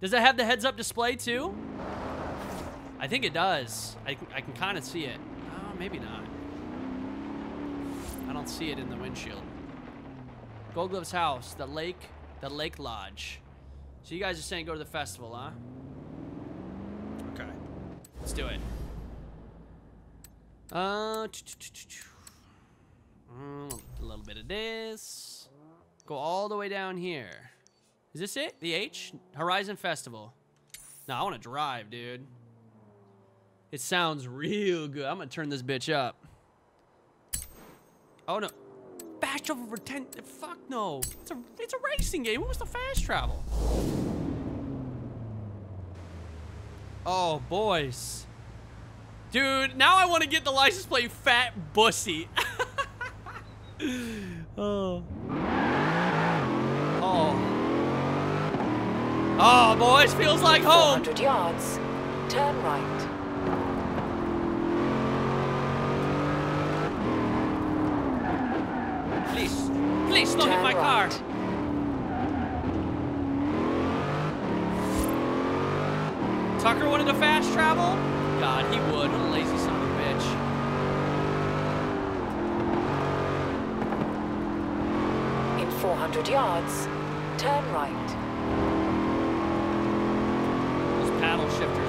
Does it have the heads-up display too? I think it does. I, I can kind of see it. Oh, maybe not. I don't see it in the windshield. Gold Glove's house, the lake, the lake lodge. So you guys are saying go to the festival, huh? Okay. Let's do it. Uh, mm, a little bit of this. Go all the way down here. Is this it? The H? Horizon Festival. No, I want to drive, dude. It sounds real good. I'm going to turn this bitch up. Oh, no. Fast travel for 10. Fuck no. It's a, it's a racing game. What was the fast travel? Oh, boys. Dude, now I want to get the license plate fat bussy. oh. Oh. Boys, feels like home. 400 yards. Turn right. Please, please don't hit my car. Tucker wanted to fast travel? God, he would. What a lazy son of a bitch. In 400 yards, turn right.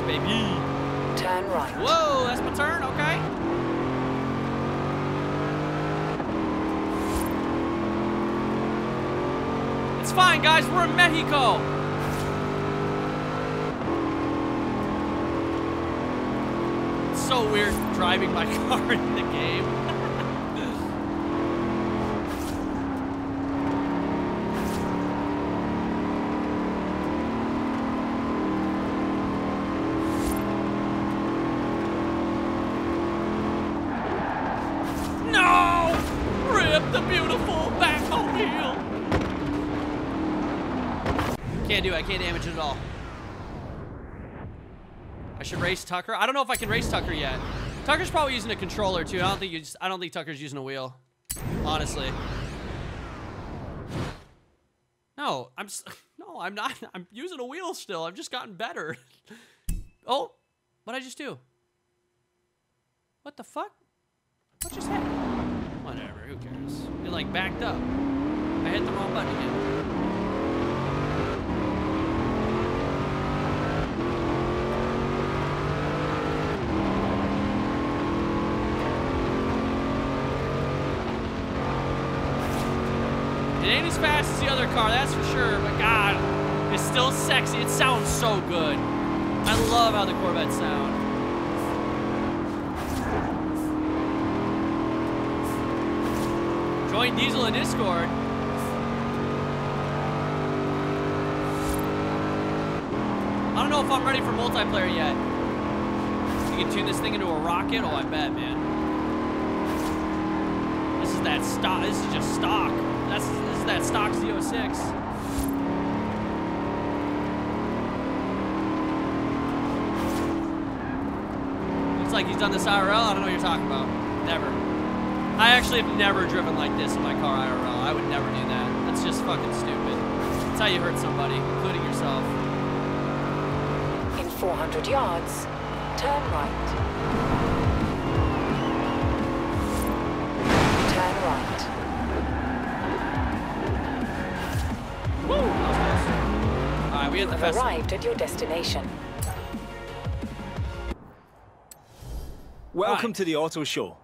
Baby. Turn right. Whoa, that's my turn? Okay. It's fine, guys. We're in Mexico. It's so weird driving my car in the game. Tucker. I don't know if I can race Tucker yet. Tucker's probably using a controller too. I don't think you just, I don't think Tucker's using a wheel. Honestly. No, I'm no, I'm not. I'm using a wheel still. I've just gotten better. oh, what'd I just do? What the fuck? What just happened? Whatever, who cares? It like backed up. I hit the wrong button again. It ain't as fast as the other car, that's for sure, but God, it's still sexy. It sounds so good. I love how the Corvettes sound. Join Diesel in Discord. I don't know if I'm ready for multiplayer yet. You can tune this thing into a rocket? Oh, I bet, man. This is that stock. This is just stock. That's this is that stock Z06. He's done this IRL. I don't know what you're talking about. Never. I actually have never driven like this in my car IRL. I would never do that. That's just fucking stupid. That's how you hurt somebody, including yourself. In 400 yards, turn right. Turn right. Woo! That was close. All right, we hit the festival. arrived at your destination. Welcome Right. to the auto show.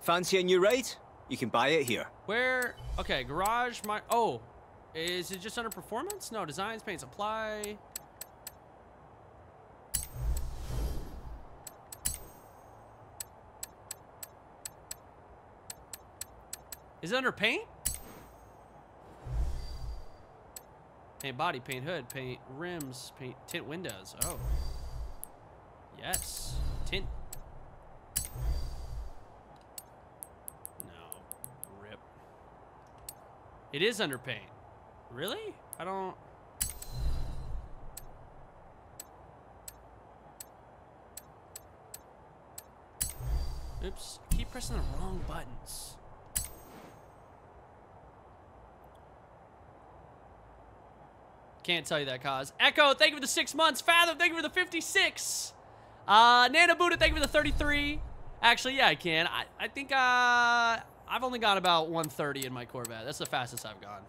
Fancy a new ride? You can buy it here. Where? Okay, garage. My. Oh, is it just under performance? No, designs, paint, supply. Is it under paint? Paint body, paint hood, paint rims, paint tint windows. Oh. Yes. Tint. No. Rip. It is under paint. Really? I don't. Oops. I keep pressing the wrong buttons. Can't tell you that cause. Echo, thank you for the six months. Fathom, thank you for the 56. Uh, Nana Buddha, thank you for the 33. Actually, yeah, I can. I, I think uh, I've only got about 130 in my Corvette. That's the fastest I've gone.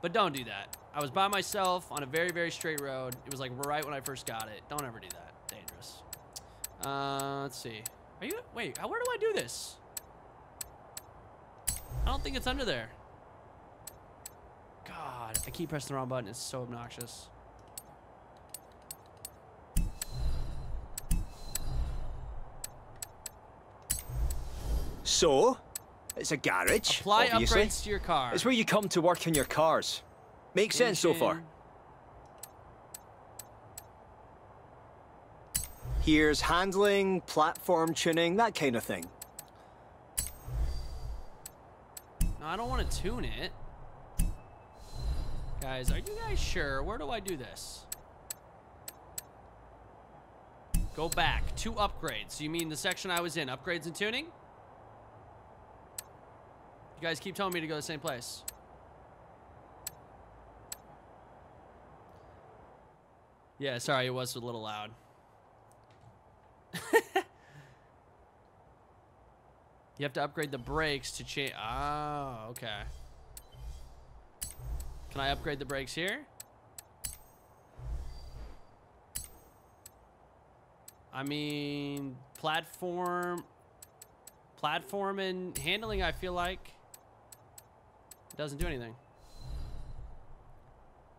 But don't do that. I was by myself on a very, very straight road. It was like right when I first got it. Don't ever do that. Dangerous. Uh, let's see. Are you? Wait, where do I do this? I don't think it's under there. God, I keep pressing the wrong button. It's so obnoxious. So, it's a garage. Apply obviously. upgrades to your car. It's where you come to work on your cars. Makes sense so far. Here's handling, platform tuning, that kind of thing. No, I don't want to tune it. Guys, are you guys sure? Where do I do this? Go back. Two upgrades. You mean the section I was in? Upgrades and tuning? You guys keep telling me to go to the same place. Yeah, sorry, it was a little loud. you have to upgrade the brakes to change. Oh, okay. Can I upgrade the brakes here? I mean, platform, platform and handling. I feel like doesn't do anything.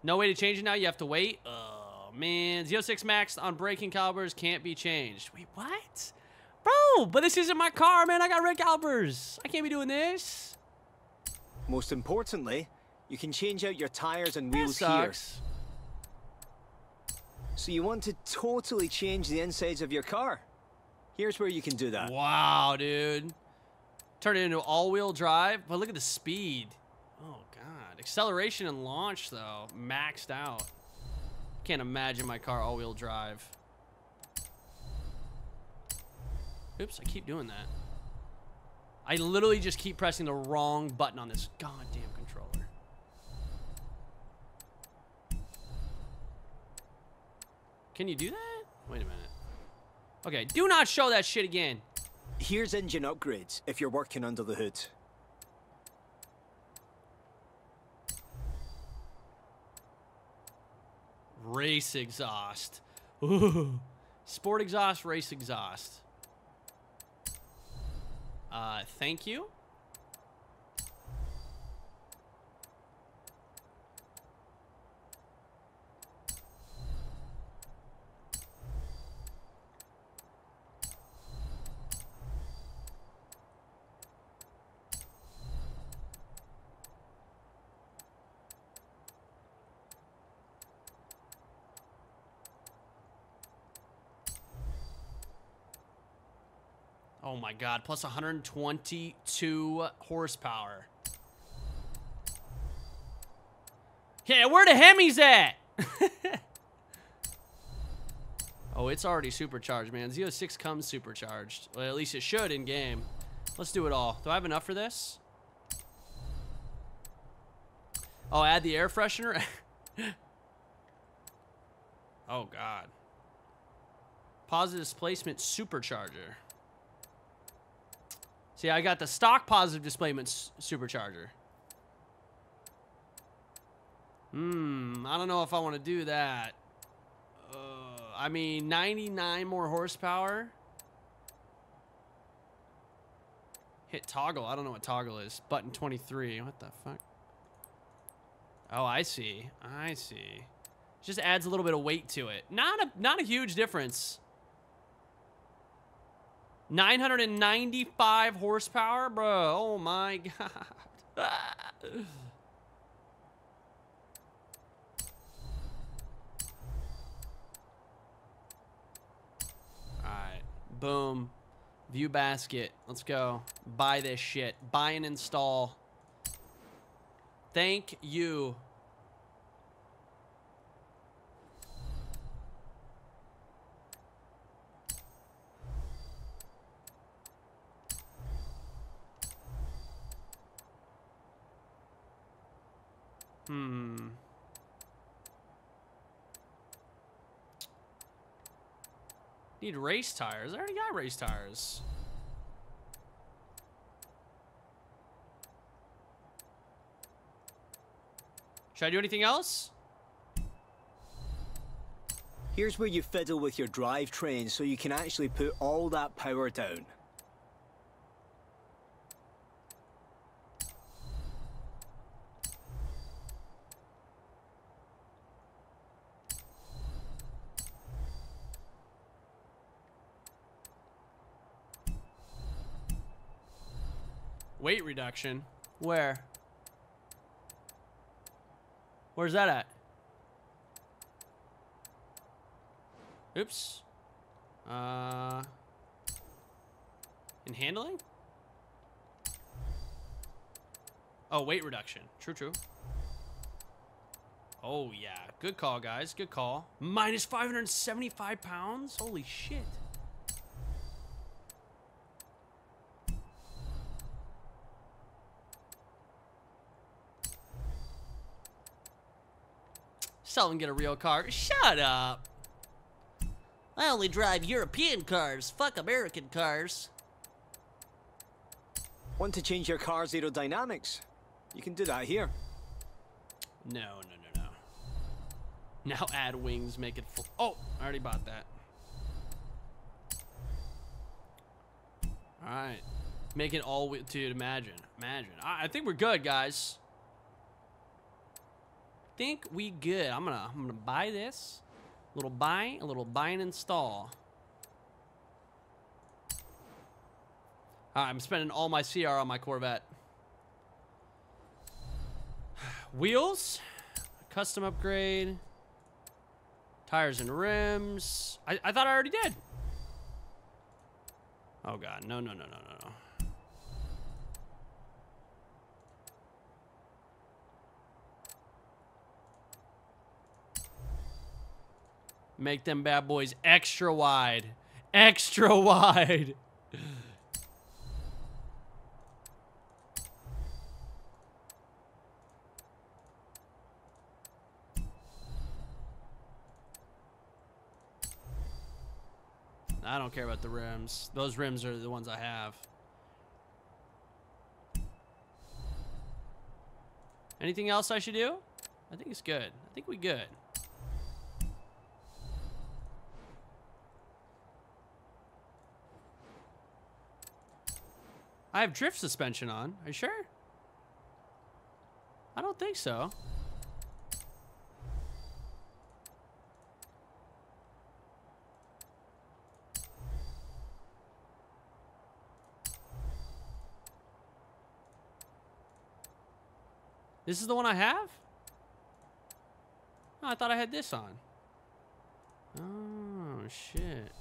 No way to change it now. You have to wait. Oh man, Z06 Max on braking calipers can't be changed. Wait, what? Bro, but this isn't my car, man. I got red calipers. I can't be doing this. Most importantly, you can change out your tires and wheels here. So you want to totally change the insides of your car? Here's where you can do that. Wow, dude. Turn it into all-wheel drive. But look at the speed. Acceleration and launch, though. Maxed out. Can't imagine my car all-wheel drive. Oops, I keep doing that. I literally just keep pressing the wrong button on this goddamn controller. Can you do that? Wait a minute. Okay, do not show that shit again. Here's engine upgrades if you're working under the hood. Race exhaust. Ooh. Sport exhaust, race exhaust. Uh, thank you. Oh my god, plus 122 horsepower. Yeah, where the Hemis at? oh, it's already supercharged, man. Z06 comes supercharged. Well, at least it should in game. Let's do it all. Do I have enough for this? Oh, add the air freshener? oh, God. Positive displacement supercharger. See, I got the stock positive displacement supercharger. Hmm, I don't know if I want to do that. Uh, I mean, 99 more horsepower. Hit toggle. I don't know what toggle is. Button 23. What the fuck? Oh, I see. I see. Just adds a little bit of weight to it. Not a not a huge difference. 995 horsepower, bro. Oh my god. Alright. Boom. View basket. Let's go. Buy this shit. Buy and install. Thank you. Hmm. Need race tires. I already got race tires. Should I do anything else? Here's where you fiddle with your drivetrain so you can actually put all that power down. Weight reduction. Where? Where's that at? Oops. Uh. In handling? Oh, weight reduction. True, true. Oh, yeah. Good call, guys. Good call. Minus 575 pounds? Holy shit. Sell and get a real car. Shut up. I only drive European cars. Fuck American cars. Want to change your car's aerodynamics? You can do that here. No, no, no, no. Now add wings, make it full. Oh, I already bought that. All right. Make it all, dude, imagine. Imagine. I, I think we're good, guys. Think we good. I'm gonna, I'm gonna buy this. A little buy, a little buy and install. I'm spending all my CR on my Corvette. Wheels, custom upgrade, tires and rims. I, I thought I already did. Oh god, no no, no, no, no, no, Make them bad boys extra wide. Extra wide. I don't care about the rims. Those rims are the ones I have. Anything else I should do? I think it's good. I think we good. I have drift suspension on. Are you sure? I don't think so. This is the one I have? Oh, I thought I had this on. Oh, shit.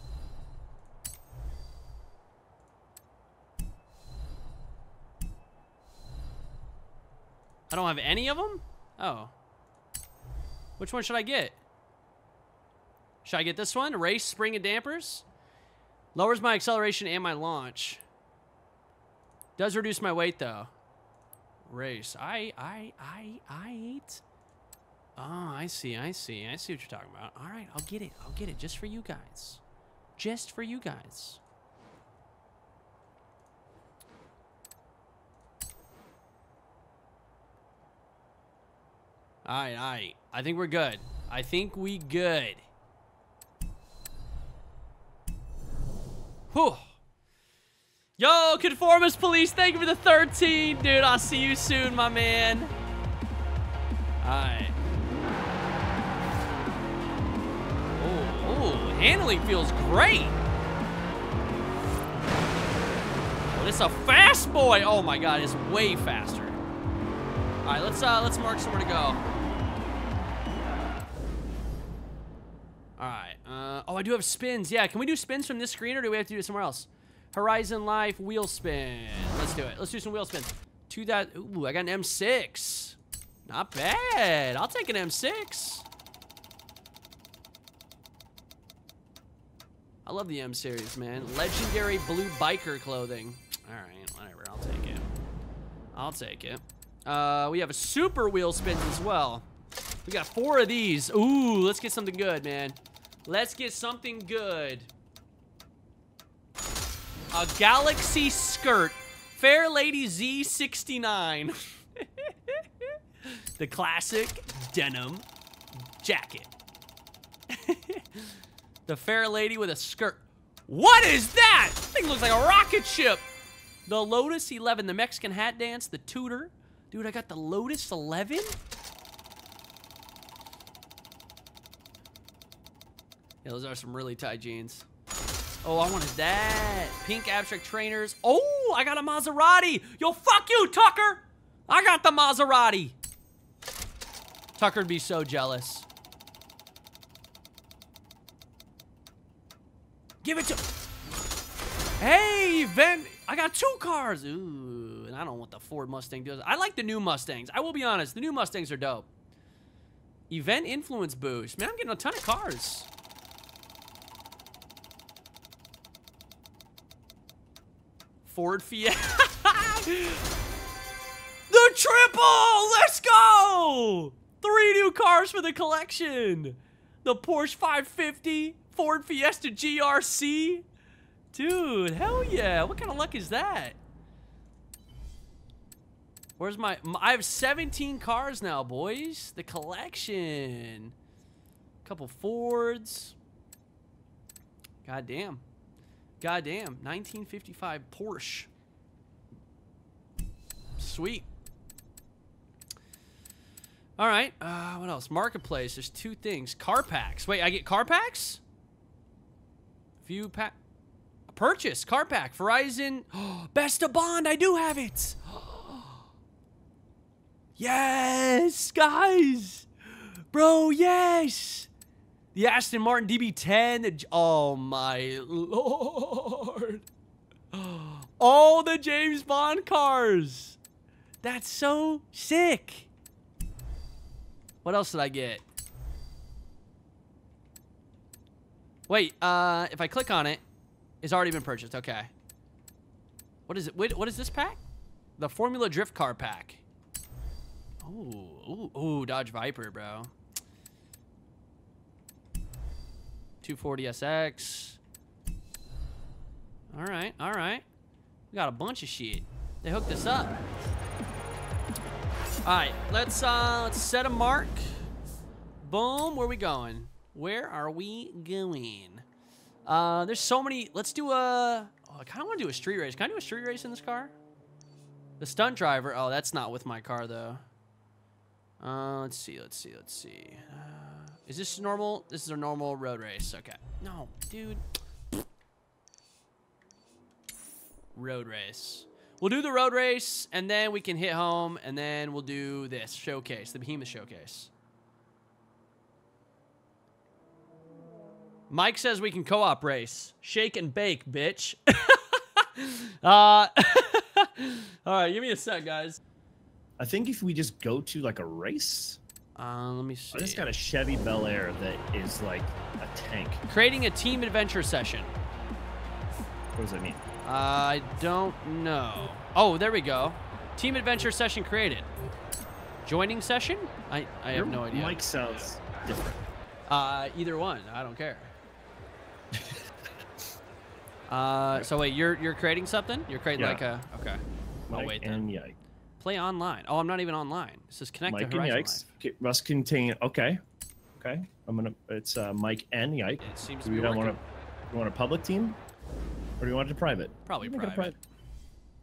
I don't have any of them? Oh. Which one should I get? Should I get this one? Race, spring, and dampers? Lowers my acceleration and my launch. Does reduce my weight, though. Race. I, I, I, I eat. Oh, I see, I see. I see what you're talking about. All right, I'll get it. I'll get it just for you guys. Just for you guys. All right, all right. I think we're good. I think we good. Whew. Yo, Conformist Police, thank you for the 13. Dude, I'll see you soon, my man. Alright. Oh, oh, handling feels great. Oh, this is a fast boy. Oh my god, it's way faster. Alright, let's uh let's mark somewhere to go. Alright. Uh, oh, I do have spins. Yeah, can we do spins from this screen or do we have to do it somewhere else? Horizon Life wheel spin. Let's do it. Let's do some wheel spins. That. Ooh, I got an M6. Not bad. I'll take an M6. I love the M series, man. Legendary blue biker clothing. All right, whatever. I'll take it. I'll take it. Uh, we have a super wheel spins as well. We got four of these. Ooh, let's get something good, man. Let's get something good. a Galaxy skirt. Fairlady Z69. the classic denim jacket. the Fairlady with a skirt. What is that? Thing looks like a rocket ship. The Lotus 11, the Mexican hat dance, the Tudor. Dude, I got the Lotus 11? Yeah, those are some really tight jeans. Oh, I wanted that. Pink abstract trainers. Oh, I got a Maserati. Yo, fuck you, Tucker. I got the Maserati. Tucker'd be so jealous. Give it to... Hey, Ben. I got two cars. Ooh, and I don't want the Ford Mustang does. I like the new Mustangs. I will be honest. The new Mustangs are dope. Event influence boost. Man, I'm getting a ton of cars. Ford Fiesta. the triple! Let's go! Three new cars for the collection. The Porsche 550, Ford Fiesta GRC. Dude, hell yeah. What kind of luck is that? Where's my... I have 17 cars now, boys. The collection. a Couple Fords. God damn. God damn. 1955 Porsche. Sweet. All right. Uh, what else? Marketplace. There's two things. Car packs. Wait, I get car packs? View pack. Purchase. Car pack. Verizon. Best of Bond. I do have it. yes, guys. Bro, yes. The Aston Martin DB10. Oh, my lord. All the James Bond cars. That's so sick. What else did I get? Wait, uh, if I click on it, it's already been purchased. Okay. What is it? Wait, what is this pack? The Formula Drift Car pack. Ooh, ooh, ooh, Dodge Viper, bro. 240SX. All right, all right. We got a bunch of shit. They hooked us up. All right, let's uh, let's set a mark. Boom. Where we going? Where are we going? Uh, there's so many. Let's do a. Oh, I kind of want to do a street race. Can I do a street race in this car? The stunt driver. Oh, that's not with my car though. Uh, let's see. Let's see. Let's see. Uh, is this normal? This is a normal road race. Okay. No, dude. Road race. We'll do the road race, and then we can hit home, and then we'll do this showcase, the Behemoth showcase. Mike says we can co-op race. Shake and bake, bitch. uh, all right, give me a sec, guys. I think if we just go to like a race, Uh, let me see. I just got a Chevy Bel Air that is like a tank. Creating a team adventure session. What does that mean? I don't know. Oh, there we go. Team adventure session created. Joining session? I, I have no idea. Mike sounds different. Uh, either one. I don't care. uh, so wait, you're you're creating something? You're creating Yeah. like a okay. Mike wait and then. Yike. Play online. Oh, I'm not even online. It says connect Mike to and Horizon Yikes Okay, must contain. Okay, okay. I'm gonna. It's uh, Mike and Yike. Live. It seems Do we don't want to. You want a public team, or do you want it private? Probably a private.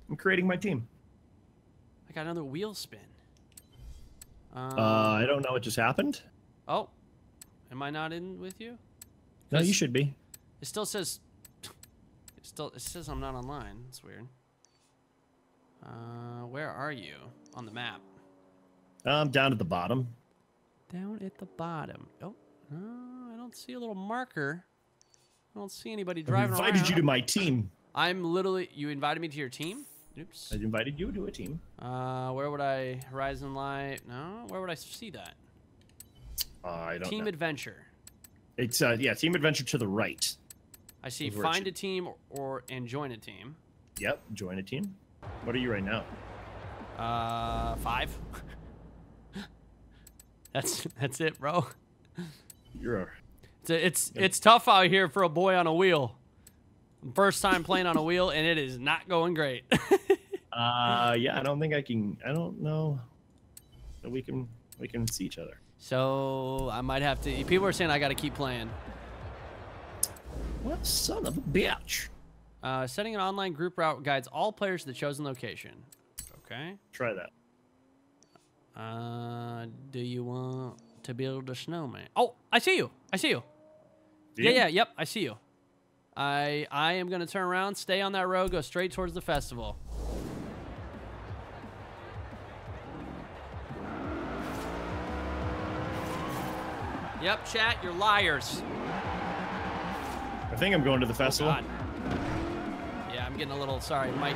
I'm creating my team. I got another wheel spin. Um, Uh, I don't know what just happened. oh, am I not in with you? No, you should be. It still says. It still it says I'm not online. It's weird. Uh, where are you on the map? Um, down at the bottom. Down at the bottom. Oh, no, I don't see a little marker. I don't see anybody driving I invited around. you to my team. I'm literally. You invited me to your team. Oops. I invited you to a team. Uh, where would I? Horizon Light. No. Where would I see that? Uh, I don't Team know. Adventure. It's uh, yeah, team adventure to the right. I see. Is where it Find a team or, or and join a team. Yep, join a team. What are you right now? Uh, five. that's that's it, bro. You're a It's it's, it's tough out here for a boy on a wheel. First time playing on a wheel, and it is not going great. Uh, yeah, I don't think I can. I don't know that we can we can see each other. so I might have to. People are saying I got to keep playing. What son of a bitch? Uh, setting an online group route guides all players to the chosen location. Okay. Try that. Uh, do you want to build a snowman? Oh, I see you. I see you. Yeah, yeah, yep. I see you. I I am gonna turn around, stay on that road, go straight towards the festival. Yep, chat, you're liars. I think I'm going to the festival. God. I'm getting a little sorry. My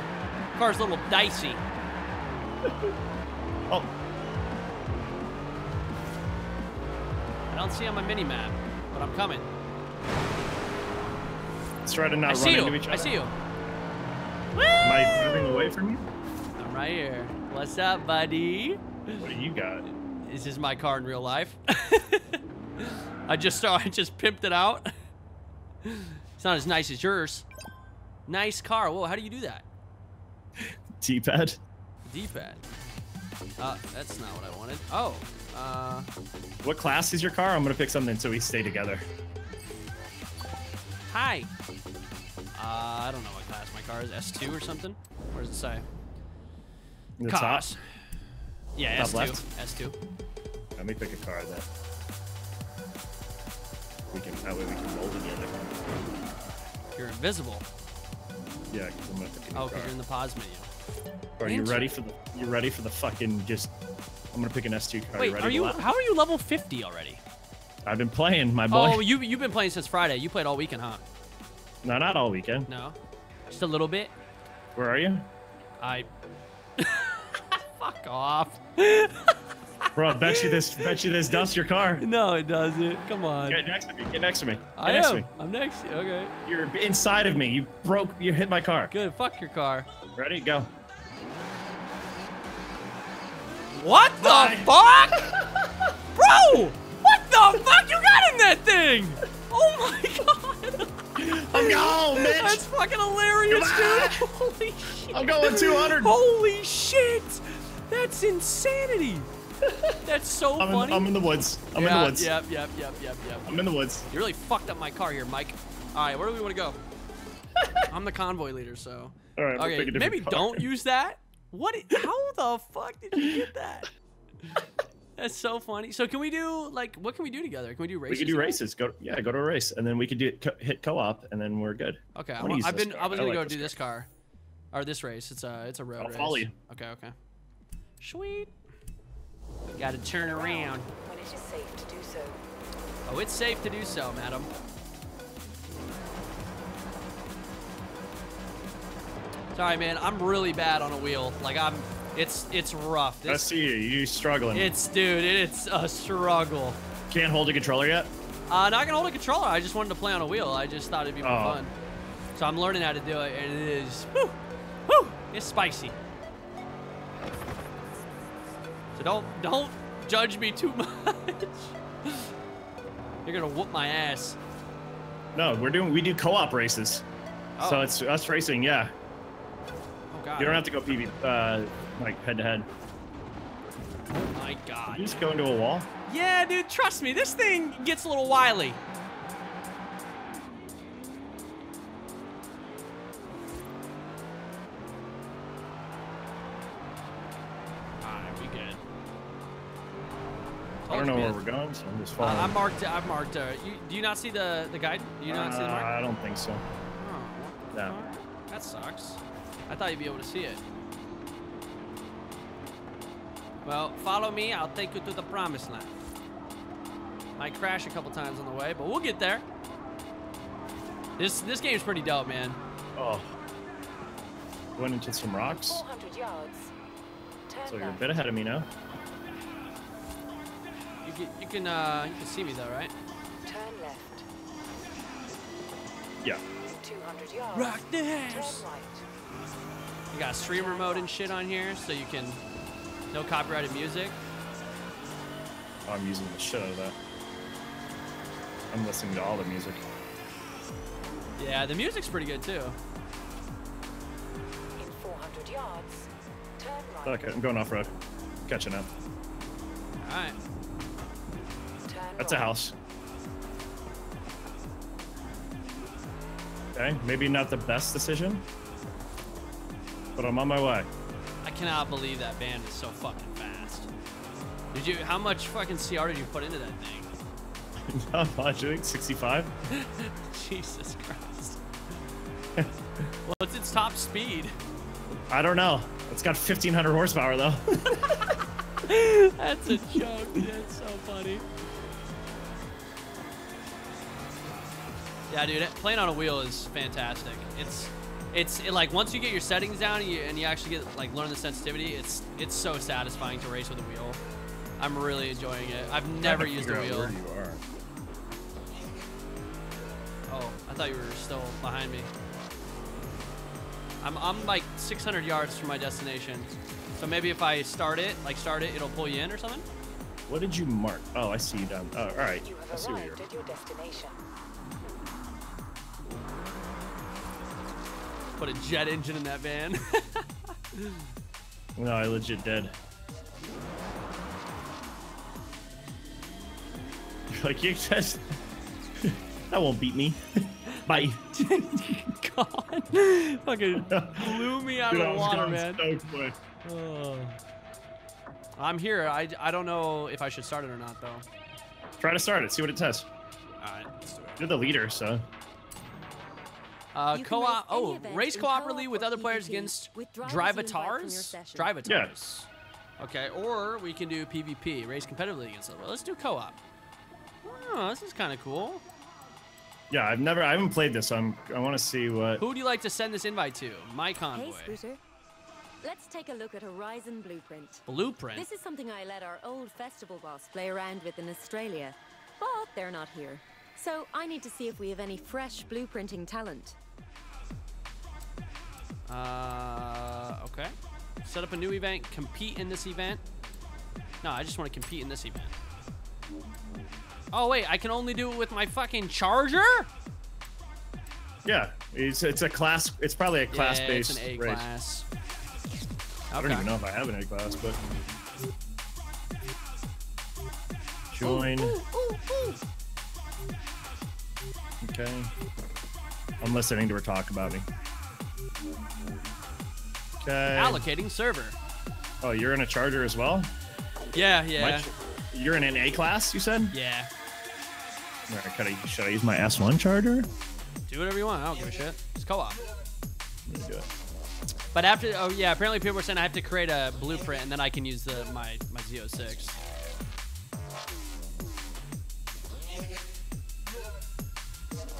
car's a little dicey. Oh, I don't see on my mini map, but I'm coming. let's try to not I run see into you. each other. I see you. Am I moving away from you? I'm right here. What's up, buddy? What do you got? This is my car in real life. I just I just pimped it out. It's not as nice as yours. Nice car. Whoa, how do you do that? D-pad. D-pad. Uh, that's not what I wanted. Oh, uh, What class is your car? I'm gonna pick something so we stay together. hi. Uh, I don't know what class my car is. S2 or something? Where does it say? The top. Yeah, Top S2. left? S2. Let me pick a car that we can. That way we can roll together. You're invisible. Yeah, 'cause I'm gonna pick a new Oh, because car. you're in the pause menu. Are you ready for the? You ready for the fucking just? I'm gonna pick an S2 car. Wait, ready are you? How are you level 50 already? I've been playing, my boy. Oh, you you've been playing since Friday. You played all weekend, huh? no, not all weekend. No, just a little bit. Where are you, I. Fuck off. bro? Bet you this. Bet you this dust your car. No, it doesn't. Come on. Get next to me. Get next to me. Get I next am. to me. I'm next. to you. Okay. You're inside of me. You broke. You hit my car. Good. Fuck your car. Ready? Go. What the fuck? Bro! What the fuck you got in that thing? Oh my god! I'm going, Mitch. That's fucking hilarious, dude! Holy shit! I'm going 200. Holy shit! That's insanity! That's so I'm funny. in, I'm in the woods. I'm yeah, in the woods. Yep, yep, yep, yep, yep. I'm in the woods. You really fucked up my car here, Mike. All right, where do we want to go? I'm the convoy leader, so. All right, we'll okay, different maybe car. don't use that. What? How the fuck did you get that? That's so funny. So can we do like what can we do together? Can we do races? We could do races. Go. Yeah, go to a race, and then we could do co- hit co-op, and then we're good. Okay, I I wanna want, use I've been. car. I was gonna like go this do car. this car, or this race. It's a it's a road I'll race. follow you. Okay, okay. Sweet. Got to turn around. When it is safe to do so. Oh, it's safe to do so, madam. Sorry, man. I'm really bad on a wheel. Like I'm. It's it's rough. I see you. You struggling? it's dude. It's a struggle. Can't hold a controller yet. Uh, not gonna hold a controller. I just wanted to play on a wheel. I just thought it'd be more Oh. fun. So I'm learning how to do it, and it is. Whew, whew, it's spicy. So don't don't judge me too much. You're gonna whoop my ass. No, we're doing. We do co-op races. Oh. So it's us racing. Yeah. Oh god. You don't have to go PV, uh, like head to head. Oh my god. You just go into a wall. Yeah, dude. Trust me. This thing gets a little wily. So I'm just Uh. I'm marked. I've marked. Uh, you, do you not see the the guide? Do you not see the Uh, mark? I don't think so. Oh, what the no. fuck? That sucks. I thought you'd be able to see it. Well, follow me. I'll take you to the promised land. Might crash a couple times on the way, but we'll get there. This this game's pretty dope, man. Oh. Went into some rocks. 400 yards. Turn So you're a bit ahead of me now. You can you can uh you can see me though, right? Turn left. Yeah. 200 yards. Rock the Turn house. right. You got streamer mode and shit on here, so you can no copyrighted music. Oh, I'm using the shit out of that. I'm listening to all the music. Yeah, the music's pretty good too. In 400 yards, turn right. Okay, I'm going off road. Catching up. All right. Turn That's a house. Okay, maybe not the best decision, but I'm on my way. I cannot believe that band is so fucking fast. Did you? How much fucking CR did you put into that thing? Not much, I think 65. Jesus Christ. What's its top speed? I don't know. It's got 1500 horsepower though. That's a joke. That's so funny. Yeah, dude, playing on a wheel is fantastic. It's, it's it, like once you get your settings down and you, and you actually get like learn the sensitivity, it's it's so satisfying to race with a wheel. I'm really enjoying it. I've never Trying used a figure out wheel. Where you are. Oh, I thought you were still behind me. I'm I'm like 600 yards from my destination. So maybe if I start it, like start it, it'll pull you in or something. What did you mark? Oh, I see you down. Oh, all right. You I have see where you're. arrived at your destination. Put a jet engine in that van. No, I legit did. Like you just that won't beat me. Bye. God, fucking blew me out Dude, of the water, man. so. Oh. I'm here. I, I don't know if I should start it or not, though. Try to start it. See what it says. All right, let's do it. You're the leader, so Uh, co-op. Oh, race cooperatively co-op with other players PvP against with drivers you invite from drivatars. session. Drivatars. Okay, or we can do PvP, race competitively against other. Let's do co-op. Oh, this is kind of cool. yeah. I've never, I haven't played this, so I'm, I want to see what. Who would you like to send this invite to? My Hey, convoy. Scooter. Let's take a look at Horizon Blueprint. Blueprint. This is something I let our old festival boss play around with in Australia, but they're not here. So I need to see if we have any fresh blueprinting talent. Uh, okay. Set up a new event. Compete in this event. No, I just want to compete in this event. Oh wait, I can only do it with my fucking charger. Yeah, it's it's a class. It's probably a yeah, class-based it's an A race. class. I don't even know if I have an A class, but join. Okay. I'm listening to her talk about me. Okay. Allocating server. Oh, you're in a charger as well? Yeah, yeah, you're in an A class, you said? yeah. Right, I, should I use my S1 charger? Do whatever you want. I don't give a shit. It's co-op. Do it. But after, oh yeah, apparently people were saying I have to create a blueprint and then I can use the my my Z06.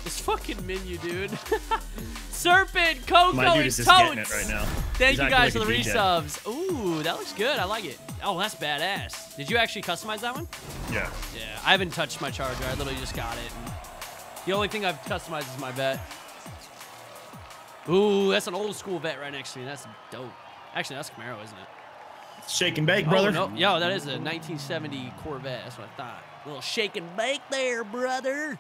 This fucking menu, dude. Serpent, Coco, My dude and is just getting it right now. Thank He's you guys like for the resubs. Ooh, that looks good. I like it. Oh, that's badass. Did you actually customize that one? Yeah. Yeah, I haven't touched my charger. I literally just got it. the only thing I've customized is my vet. Ooh, that's an old school vet right next to me. That's dope. Actually, that's Camaro, isn't it? Shake and bake, oh, brother. Oh, no. Yo, that is a 1970 Corvette. That's what I thought. A little shake and bake there, brother.